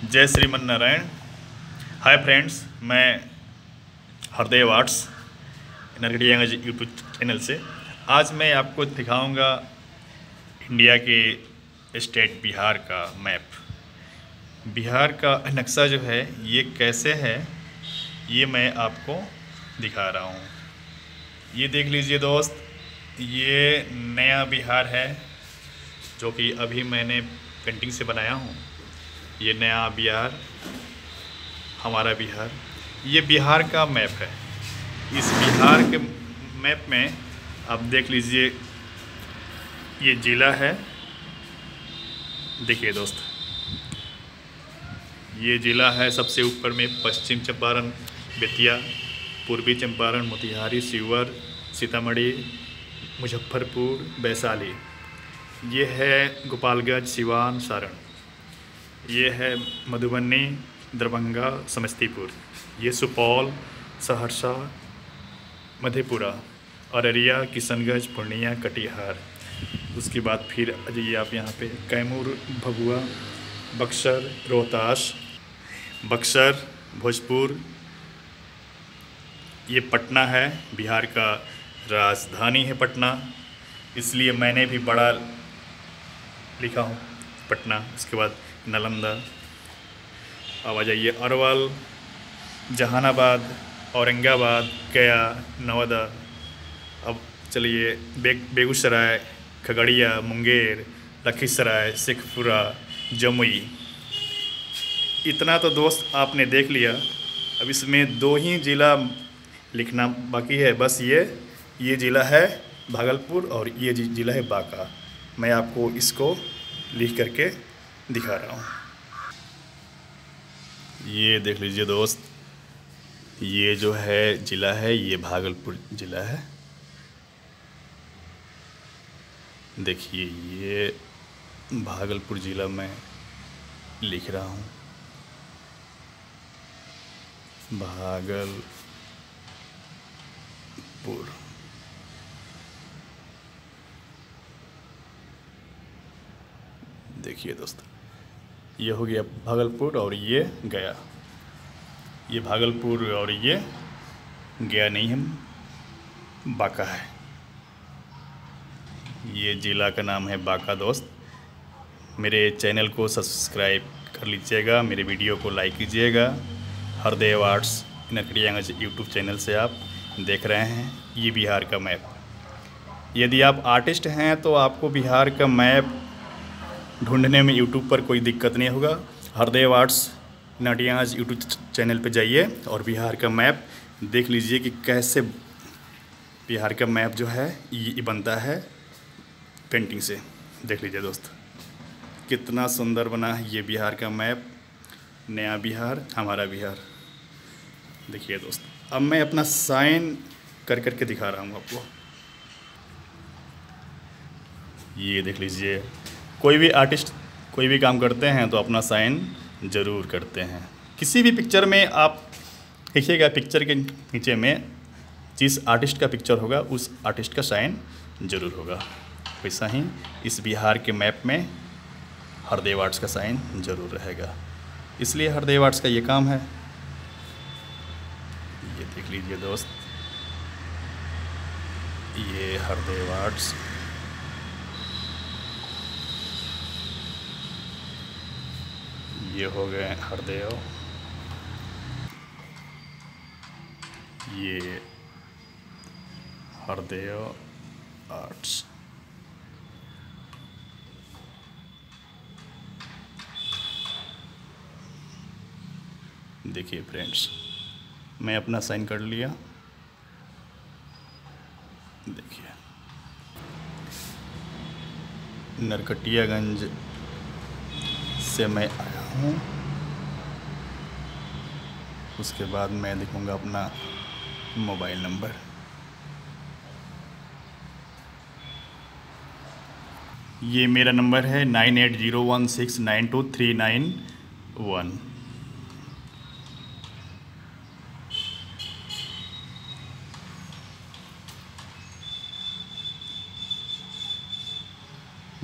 जय Shriman Narayan hi friends मैं Hardev arts Nargarhiya YouTube channel से। आज मैं आपको दिखाऊँगा इंडिया के स्टेट बिहार का मैप बिहार का नक्शा जो है, ये कैसे है, ये मैं आपको दिखा रहा हूँ। ये देख लीजिए दोस्त, ये नया बिहार है, जो कि अभी मैंने पेंटिंग से बनाया हूँ। ये नया बिहार, हमारा बिहार, ये बिहार का मैप है। इस बिहार के मैप में आप देख लीजिए, ये ज़िला है। देखिए दोस्त, ये ज़िला है सबसे ऊपर में पश्चिम चंपारण, बेतिया, पूर्वी चंपारण, मोतिहारी, सीवर, सीतामढ़ी, मुजफ्फरपुर, वैशाली। ये है गोपालगंज, सिवान, सारण। ये है मधुबनी, दरभंगा, समस्तीपुर। ये सुपौल सहरसा, मधेपुरा, अररिया, किशनगंज, पूर्णिया, कटिहार। उसके बाद फिर जाइए आप यहाँ पे, कैमूर भगुआ बक्सर, रोहतास, बक्सर, भोजपुर। ये पटना है, बिहार का राजधानी है पटना। इसलिए मैंने भी बड़ा लिखा हूँ पटना। उसके बाद नालंदा। अब आ जाइए अरवल, जहानाबाद, औरंगाबाद, गया, नवादा। अब चलिए बे बेगूसराय, खगड़िया, मुंगेर, लखीसराय, शेखपुरा, जमुई। इतना तो दोस्त आपने देख लिया। अब इसमें दो ही ज़िला लिखना बाकी है। बस ये ये ज़िला है भागलपुर और ये ज़िला है बांका। मैं आपको इसको लिख करके दिखा रहा हूँ। ये देख लीजिए दोस्त, ये जो है ज़िला है, ये भागलपुर ज़िला है। देखिए, ये भागलपुर ज़िला में लिख रहा हूँ। भागलपुर। देखिए दोस्त ये हो गया भागलपुर और ये गया। ये भागलपुर और ये गया नहीं, हम बाका है। ये ज़िला का नाम है बाका दोस्त। मेरे चैनल को सब्सक्राइब कर लीजिएगा, मेरे वीडियो को लाइक कीजिएगा। Hardev arts Narkatiaganj YouTube channel से आप देख रहे हैं, ये बिहार का मैप। यदि आप आर्टिस्ट हैं तो आपको बिहार का मैप ढूँढने में यूट्यूब पर कोई दिक्कत नहीं होगा। हरदेव आर्ट्स नाटियाज यूट्यूब चैनल पर जाइए और बिहार का मैप देख लीजिए कि कैसे बिहार का मैप जो है, ये बनता है पेंटिंग से। देख लीजिए दोस्त, कितना सुंदर बना है ये बिहार का मैप। नया बिहार, हमारा बिहार। देखिए दोस्त, अब मैं अपना साइन कर करके दिखा रहा हूँ आपको। ये देख लीजिए कोई भी आर्टिस्ट कोई भी काम करते हैं तो अपना साइन ज़रूर करते हैं। किसी भी पिक्चर में आप देखिएगा पिक्चर के नीचे में जिस आर्टिस्ट का पिक्चर होगा, उस आर्टिस्ट का साइन ज़रूर होगा। वैसा ही इस बिहार के मैप में हरदेव आर्ट्स का साइन ज़रूर रहेगा। इसलिए हरदेव आर्ट्स का ये काम है। ये देख लीजिए दोस्त। ये हरदेव आर्ट्स ये हो गए हरदेव। ये हरदेव आर्ट्स। देखिए फ्रेंड्स, मैं अपना साइन कर लिया। देखिए। नरकटियागंज से मैं आया। हूँ। उसके बाद मैं लिखूँगा अपना मोबाइल नंबर। ये मेरा नंबर है nine eight zero one six nine two three nine one.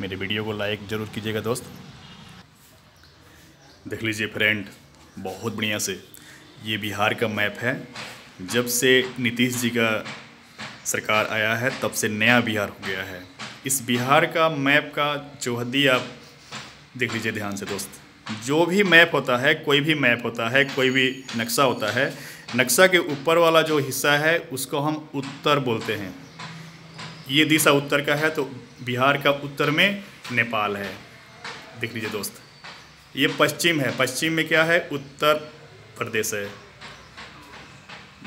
मेरे वीडियो को लाइक ज़रूर कीजिएगा दोस्त। देख लीजिए फ्रेंड बहुत बढ़िया से। ये बिहार का मैप है। जब से नीतीश जी का सरकार आया है, तब से नया बिहार हो गया है। इस बिहार का मैप का चौहद्दी आप देख लीजिए ध्यान से दोस्त। जो भी मैप होता है, कोई भी मैप होता है, कोई भी नक्शा होता है, नक्शा के ऊपर वाला जो हिस्सा है, उसको हम उत्तर बोलते हैं। ये दिशा उत्तर का है तो बिहार का उत्तर में नेपाल है। देख लीजिए दोस्त। ये पश्चिम है। पश्चिम में क्या है? उत्तर प्रदेश है।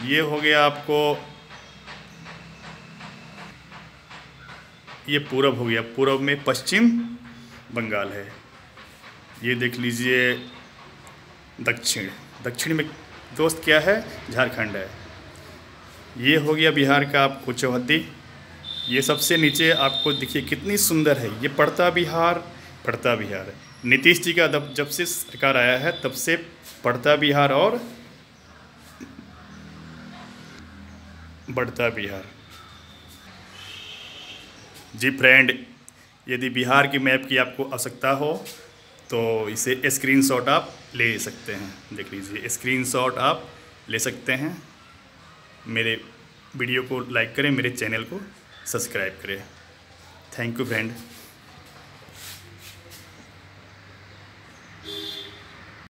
ये हो गया आपको, ये पूरब हो गया। पूरब में पश्चिम बंगाल है। ये देख लीजिए दक्षिण। दक्षिण में दोस्त क्या है? झारखंड है। ये हो गया बिहार का आपको चौहद्दी ये सबसे नीचे आपको देखिए कितनी सुंदर है। ये पड़ता बिहार पड़ता बिहार। नीतीश जी का जब से सरकार आया है, तब से पड़ता बिहार और बढ़ता बिहार। जी फ्रेंड, यदि बिहार की मैप की आपको आवश्यकता हो तो इसे स्क्रीनशॉट आप ले सकते हैं। देख लीजिए स्क्रीनशॉट आप ले सकते हैं। मेरे वीडियो को लाइक करें, मेरे चैनल को सब्सक्राइब करें। Thank you friend